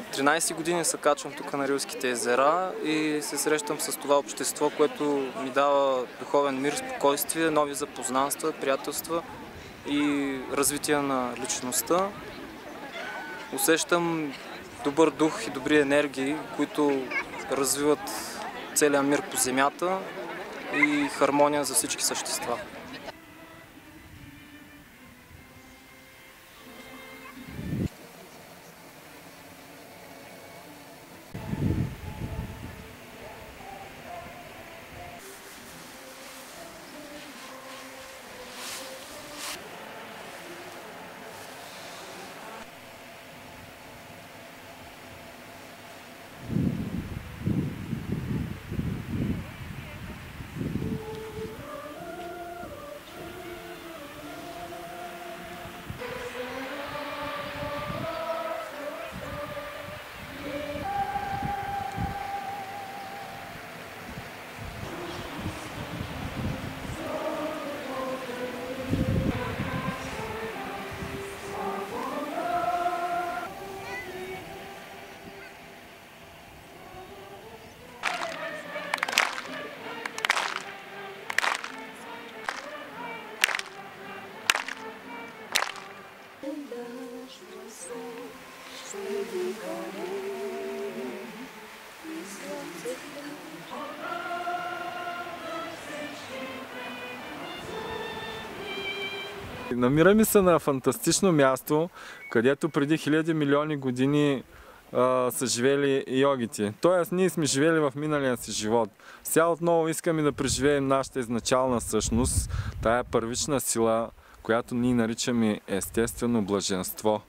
13 години се качвам тук на Рилските езера и се срещам с това общество, което ми дава духовен мир, спокойствие, нови запознанства, приятелства и развитие на личността. Усещам добър дух и добри енергии, които развиват целият мир по земята и хармония за всички същества. Намираме се на фантастично място, където преди хиляди милиони години а, са живели йогите. Тоест, ние сме живели в миналия си живот. Сега отново искаме да преживеем нашата изначална същност, тая първична сила, която ние наричаме естествено блаженство.